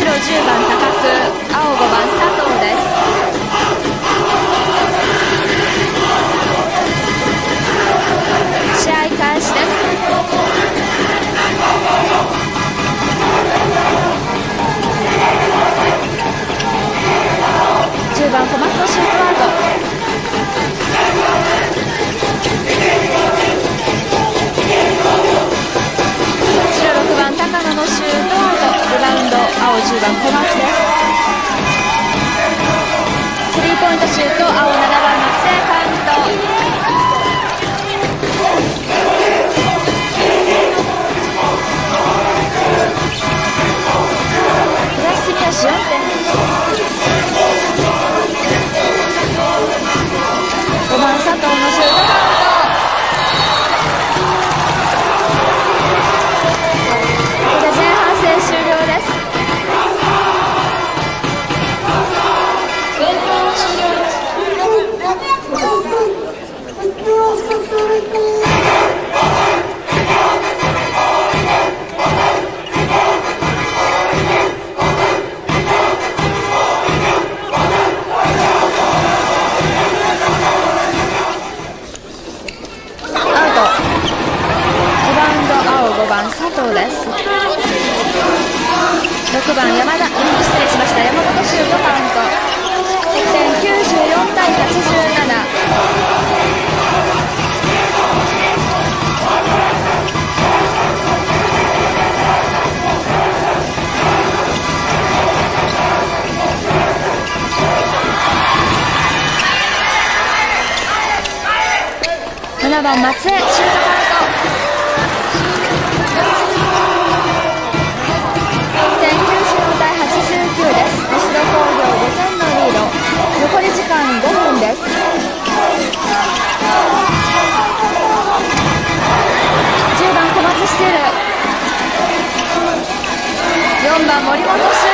白10番高久青5番佐藤です。青10番小です6番山田。失礼しました。山本。7番松江シュートカウント。89です。西工業5点のリード。残り時間5分です。10番小松スティール。4番森本修